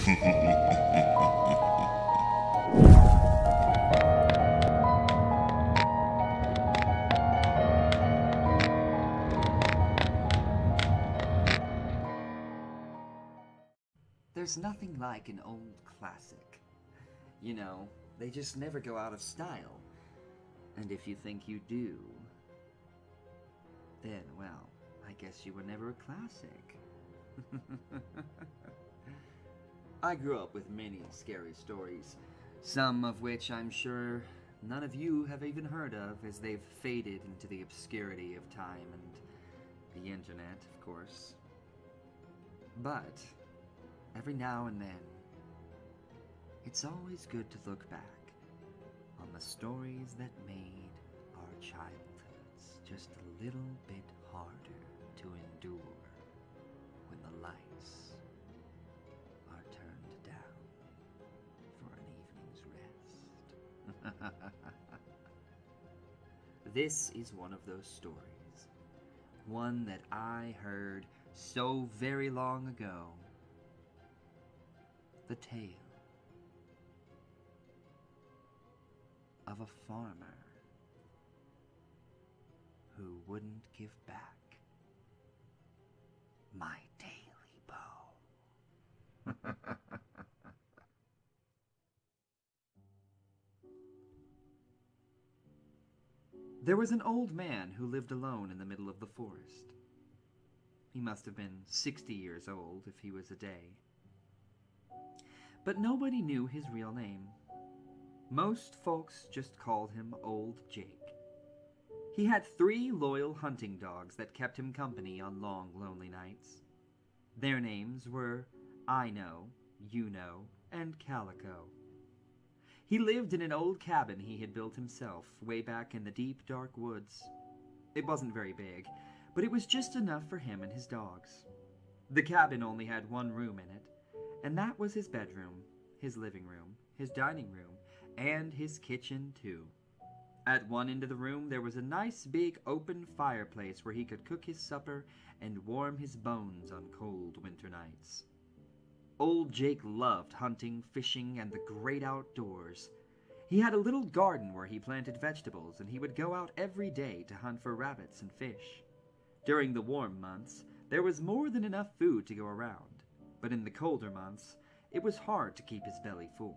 There's nothing like an old classic. You know, they just never go out of style. And if you think you do, then, well, I guess you were never a classic. I grew up with many scary stories, some of which I'm sure none of you have even heard of as they've faded into the obscurity of time and the internet, of course. But every now and then, it's always good to look back on the stories that made our childhoods just a little bit harder to endure this is one of those stories. One that I heard so very long ago. The tale of a farmer who wouldn't give back my there was an old man who lived alone in the middle of the forest. He must have been sixty years old if he was a day. But nobody knew his real name. Most folks just called him Old Jake. He had three loyal hunting dogs that kept him company on long, lonely nights. Their names were I Know, You Know, and Calico. He lived in an old cabin he had built himself way back in the deep, dark woods. It wasn't very big, but it was just enough for him and his dogs. The cabin only had one room in it, and that was his bedroom, his living room, his dining room, and his kitchen, too. At one end of the room there was a nice big open fireplace where he could cook his supper and warm his bones on cold winter nights. Old Jake loved hunting, fishing, and the great outdoors. He had a little garden where he planted vegetables, and he would go out every day to hunt for rabbits and fish. During the warm months, there was more than enough food to go around, but in the colder months, it was hard to keep his belly full.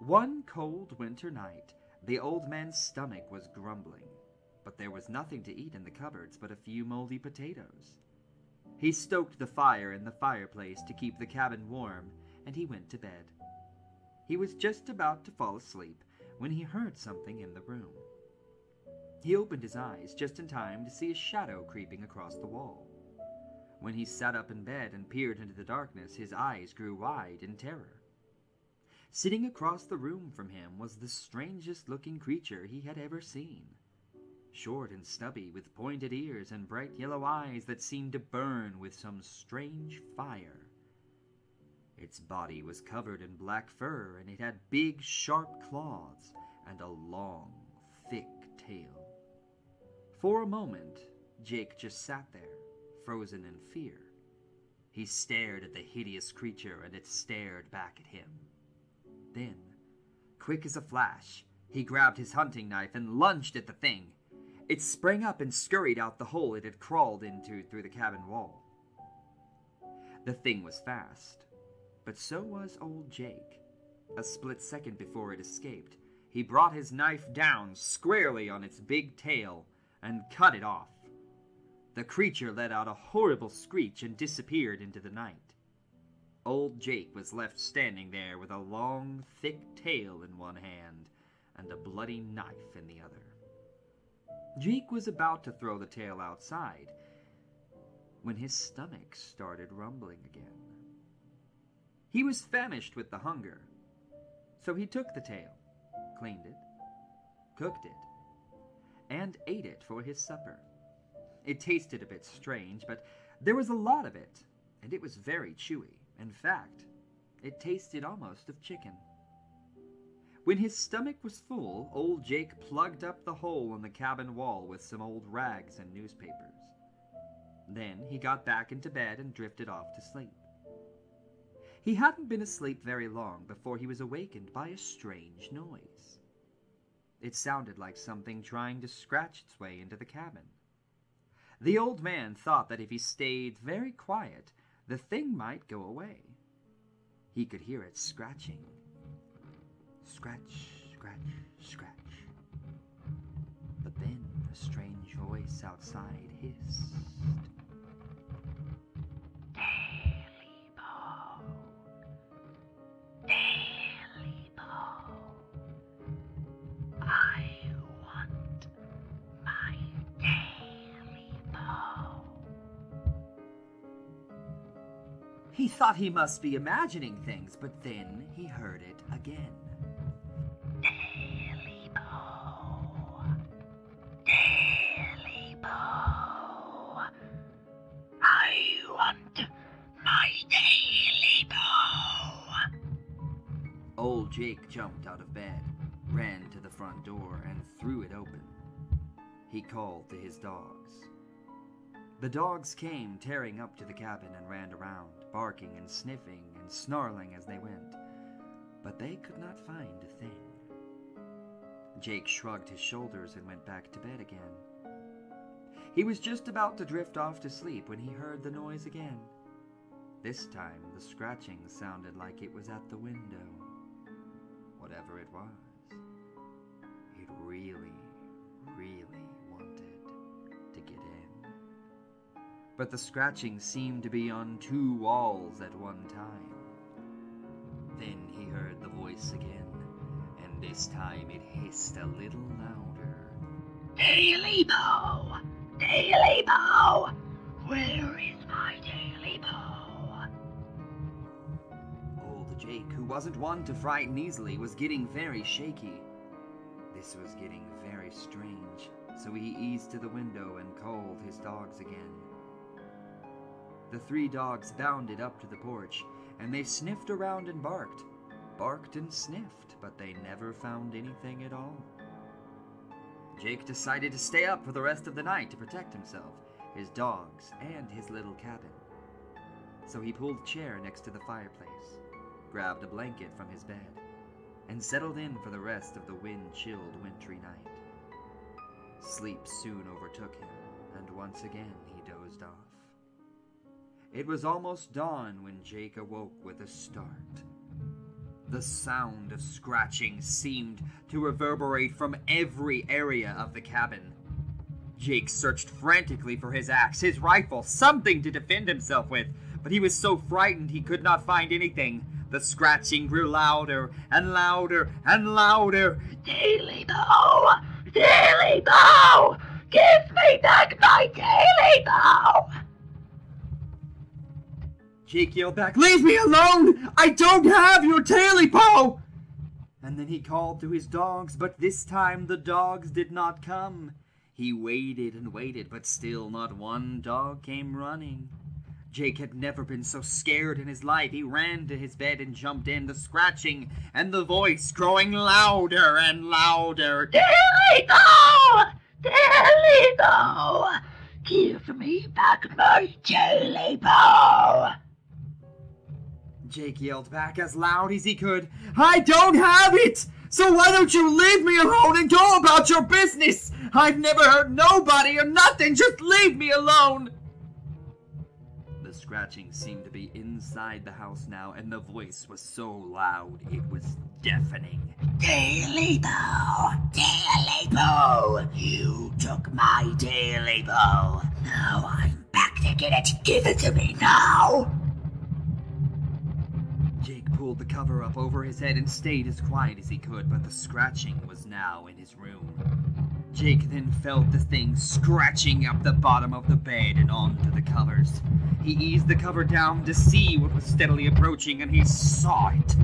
One cold winter night, the old man's stomach was grumbling, but there was nothing to eat in the cupboards but a few moldy potatoes. He stoked the fire in the fireplace to keep the cabin warm, and he went to bed. He was just about to fall asleep when he heard something in the room. He opened his eyes just in time to see a shadow creeping across the wall. When he sat up in bed and peered into the darkness, his eyes grew wide in terror. Sitting across the room from him was the strangest looking creature he had ever seen. Short and stubby, with pointed ears and bright yellow eyes that seemed to burn with some strange fire. Its body was covered in black fur, and it had big, sharp claws and a long, thick tail. For a moment, Jake just sat there, frozen in fear. He stared at the hideous creature, and it stared back at him. Then, quick as a flash, he grabbed his hunting knife and lunged at the thing. It sprang up and scurried out the hole it had crawled into through the cabin wall. The thing was fast, but so was old Jake. A split second before it escaped, he brought his knife down squarely on its big tail and cut it off. The creature let out a horrible screech and disappeared into the night. Old Jake was left standing there with a long, thick tail in one hand and a bloody knife in the other. Jake was about to throw the tail outside when his stomach started rumbling again. He was famished with the hunger, so he took the tail, cleaned it, cooked it, and ate it for his supper. It tasted a bit strange, but there was a lot of it, and it was very chewy. In fact, it tasted almost of chicken. When his stomach was full, old Jake plugged up the hole in the cabin wall with some old rags and newspapers. Then he got back into bed and drifted off to sleep. He hadn't been asleep very long before he was awakened by a strange noise. It sounded like something trying to scratch its way into the cabin. The old man thought that if he stayed very quiet, the thing might go away. He could hear it scratching. Scratch, scratch, scratch. But then a strange voice outside hissed. Tailypo. Daily Bow. I want my Daily Bow. He thought he must be imagining things, but then he heard it again. Old Jake jumped out of bed, ran to the front door, and threw it open. He called to his dogs. The dogs came tearing up to the cabin and ran around, barking and sniffing and snarling as they went, but they could not find a thing. Jake shrugged his shoulders and went back to bed again. He was just about to drift off to sleep when he heard the noise again. This time the scratching sounded like it was at the window. Whatever it was, it really, really wanted to get in. But the scratching seemed to be on two walls at one time. Then he heard the voice again, and this time it hissed a little louder. Tailypo. Daily Bo. Where is my Tailypo? Jake, who wasn't one to frighten easily, was getting very shaky. This was getting very strange, so he eased to the window and called his dogs again. The three dogs bounded up to the porch, and they sniffed around and barked. Barked and sniffed, but they never found anything at all. Jake decided to stay up for the rest of the night to protect himself, his dogs, and his little cabin. So he pulled a chair next to the fireplace, grabbed a blanket from his bed, and settled in for the rest of the wind chilled wintry night. Sleep soon overtook him, and once again he dozed off. It was almost dawn when Jake awoke with a start. The sound of scratching seemed to reverberate from every area of the cabin. Jake searched frantically for his axe, his rifle, something to defend himself with, but he was so frightened he could not find anything. The scratching grew louder and louder and louder. Tailypo. Daily Bo. Give me back my Tailypo. Jake yelled back, Leave me alone! I don't have your Tailypo! And then he called to his dogs, but this time the dogs did not come. He waited and waited, but still not one dog came running. Jake had never been so scared in his life. He ran to his bed and jumped in, the scratching and the voice growing louder and louder. Daily Bo. Give me back my Tailypo. Jake yelled back as loud as he could, I don't have it! So why don't you leave me alone and go about your business? I've never hurt nobody or nothing, just leave me alone! Scratching seemed to be inside the house now, and the voice was so loud it was deafening. Tailypo. Daily Bo. You took my Tailypo. Now I'm back to get it. Give it to me now. Jake pulled the cover up over his head and stayed as quiet as he could, but the scratching was now in his room. Jake then felt the thing scratching up the bottom of the bed and onto the covers. He eased the cover down to see what was steadily approaching, and he saw it.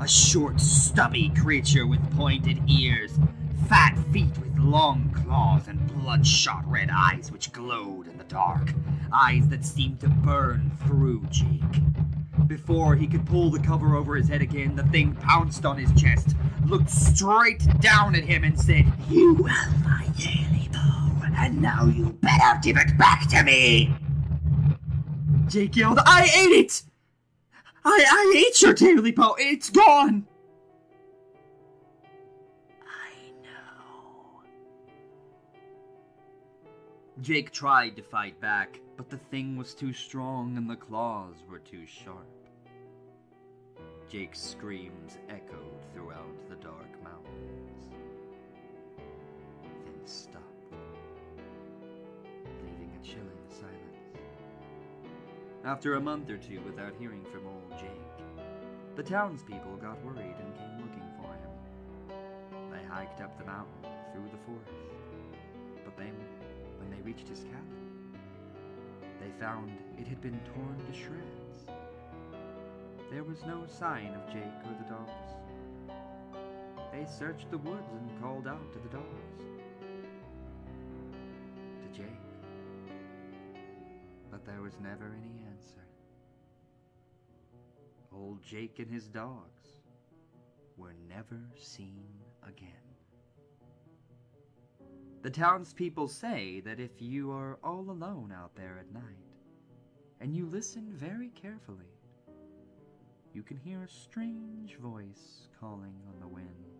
A short, stubby creature with pointed ears, fat feet with long claws, and bloodshot red eyes which glowed in the dark. Eyes that seemed to burn through Jake. Before he could pull the cover over his head again, the thing pounced on his chest, looked straight down at him, and said, You have my Tailypo, and now you better give it back to me. Jake yelled, I ate it! I, I ate your tailypo. It's gone. I know. Jake tried to fight back, but the thing was too strong and the claws were too sharp. Jake's screams echoed throughout the dark mountains, then stopped, leaving a chilling silence. After a month or two without hearing from old Jake, the townspeople got worried and came looking for him. They hiked up the mountain through the forest, but then, when they reached his cabin, they found it had been torn to shreds. There was no sign of Jake or the dogs. They searched the woods and called out to the dogs. To Jake. But there was never any answer. Old Jake and his dogs were never seen again. The townspeople say that if you are all alone out there at night, and you listen very carefully, you can hear a strange voice calling on the wind.